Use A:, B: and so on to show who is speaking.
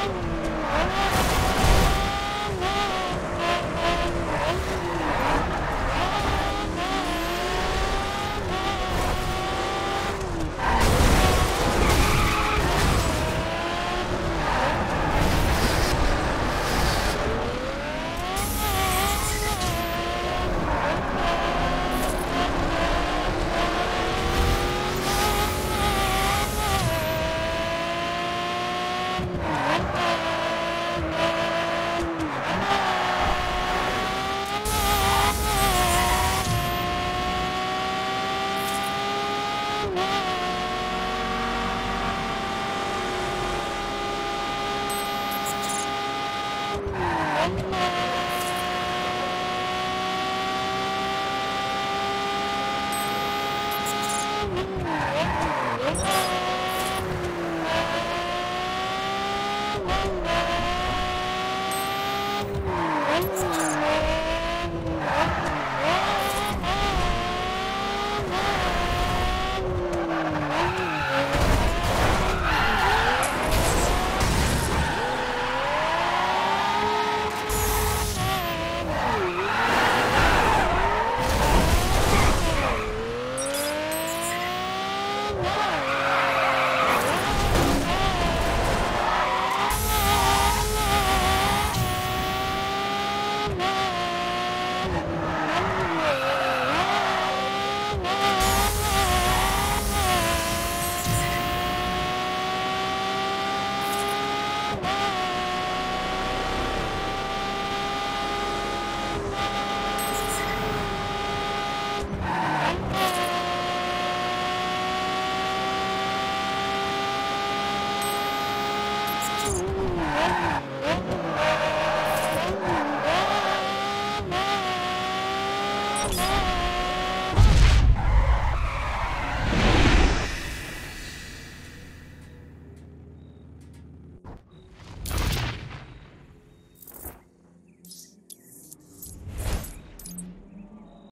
A: Oh! Whoa!